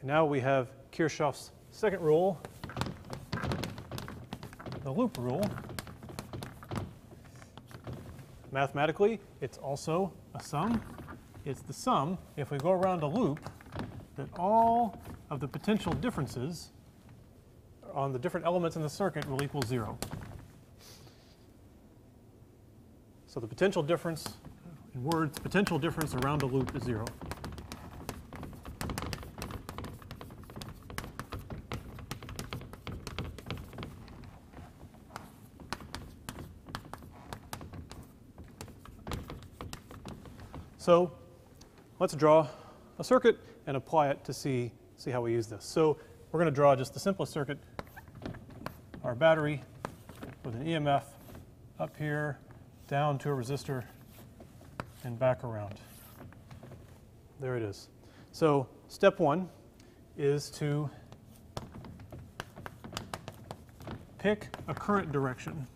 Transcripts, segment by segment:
And now we have Kirchhoff's second rule, the loop rule. Mathematically, it's also a sum. It's the sum, if we go around a loop, that all of the potential differences on the different elements in the circuit will equal zero. So the potential difference, in words, potential difference around a loop is zero. So let's draw a circuit and apply it to see, see how we use this. So we're going to draw just the simplest circuit, our battery with an EMF up here, down to a resistor, and back around. There it is. So step one is to pick a current direction.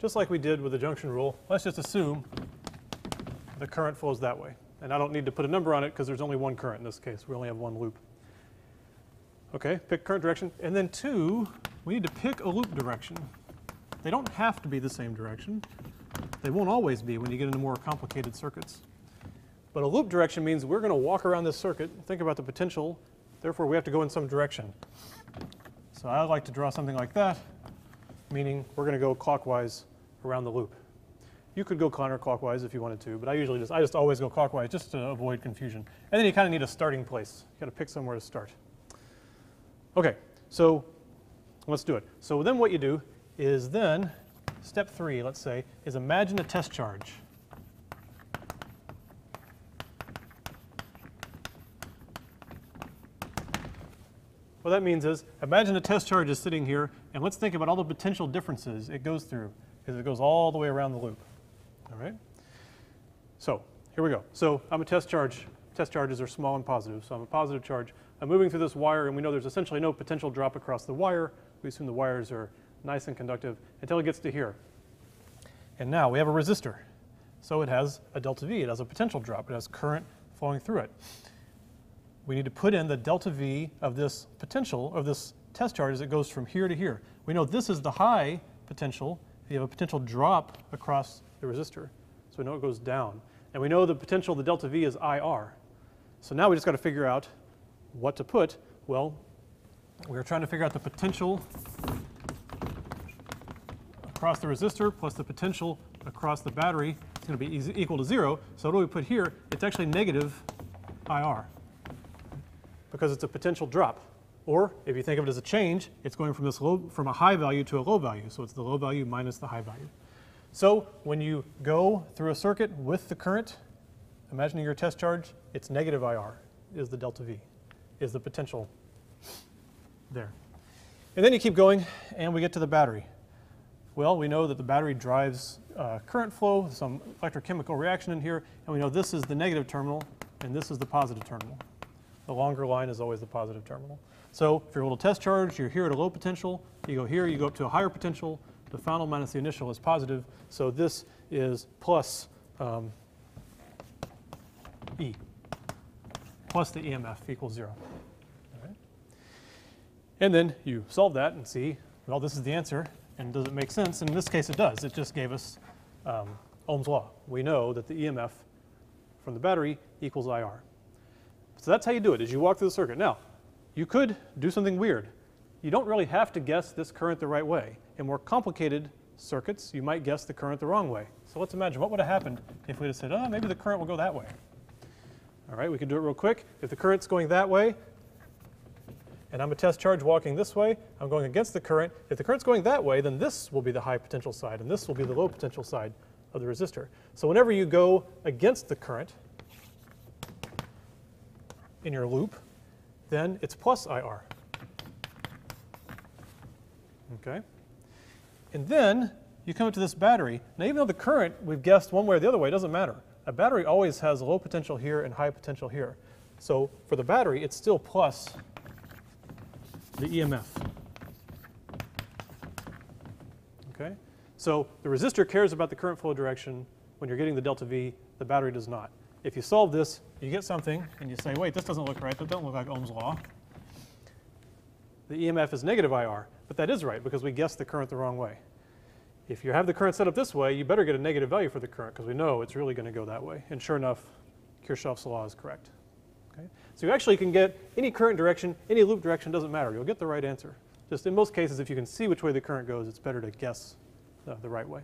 Just like we did with the junction rule, let's just assume the current flows that way. And I don't need to put a number on it because there's only one current in this case. We only have one loop. Okay, pick current direction. And then two, we need to pick a loop direction. They don't have to be the same direction. They won't always be when you get into more complicated circuits. But a loop direction means we're going to walk around this circuit, think about the potential, therefore we have to go in some direction. So I like to draw something like that, meaning we're going to go clockwise around the loop. You could go counterclockwise if you wanted to, but I usually just, I just always go clockwise just to avoid confusion. And then you kind of need a starting place. You got to pick somewhere to start. Okay, so let's do it. So then what you do is then, step three, let's say, is imagine a test charge. What that means is, imagine a test charge is sitting here, and let's think about all the potential differences it goes through, because it goes all the way around the loop. All right? So, here we go. So, I'm a test charge. Test charges are small and positive, so I'm a positive charge. I'm moving through this wire, and we know there's essentially no potential drop across the wire. We assume the wires are nice and conductive until it gets to here. And now we have a resistor. So it has a delta V, it has a potential drop, it has current flowing through it. We need to put in the delta V of this potential, of this test charge as it goes from here to here. We know this is the high potential. You have a potential drop across the resistor. So we know it goes down. And we know the potential, the delta V is IR. So now we just got to figure out what to put. Well, we're trying to figure out the potential across the resistor plus the potential across the battery is going to be equal to zero. So what do we put here? It's actually negative IR because it's a potential drop. Or if you think of it as a change, it's going from this low, from a high value to a low value. So it's the low value minus the high value. So when you go through a circuit with the current, imagining your test charge, it's negative IR is the delta V, is the potential there. And then you keep going and we get to the battery. Well, we know that the battery drives uh, current flow, some electrochemical reaction in here, and we know this is the negative terminal and this is the positive terminal. The longer line is always the positive terminal. So if you're a little test charge, you're here at a low potential, you go here, you go up to a higher potential, the final minus the initial is positive, so this is plus um, E, plus the EMF equals zero. And then you solve that and see, well, this is the answer, and does it make sense? And in this case, it does. It just gave us um, Ohm's law. We know that the EMF from the battery equals IR. So that's how you do it, is you walk through the circuit. Now, you could do something weird. You don't really have to guess this current the right way. In more complicated circuits, you might guess the current the wrong way. So let's imagine what would have happened if we had said, oh, maybe the current will go that way. All right, we can do it real quick. If the current's going that way, and I'm a test charge walking this way, I'm going against the current. If the current's going that way, then this will be the high potential side, and this will be the low potential side of the resistor. So whenever you go against the current in your loop, then it's plus IR. Okay? And then you come up to this battery. Now, even though the current we've guessed one way or the other way, doesn't matter. A battery always has low potential here and high potential here. So for the battery, it's still plus the EMF. Okay? So the resistor cares about the current flow direction when you're getting the delta V, the battery does not. If you solve this, you get something, and you say, wait, this doesn't look right. That doesn't look like Ohm's law. The EMF is negative IR, but that is right because we guessed the current the wrong way. If you have the current set up this way, you better get a negative value for the current because we know it's really going to go that way. And sure enough, Kirchhoff's law is correct. Okay? So you actually can get any current direction, any loop direction, doesn't matter. You'll get the right answer. Just in most cases, if you can see which way the current goes, it's better to guess the, the right way.